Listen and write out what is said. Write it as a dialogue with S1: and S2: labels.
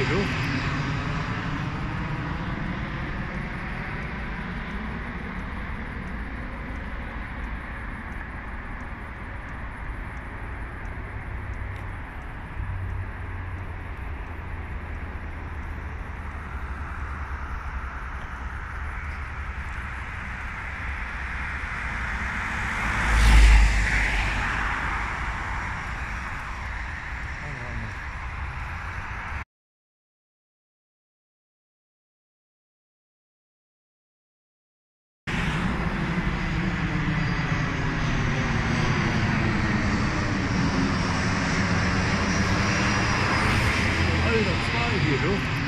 S1: jedoch Zwei jedoch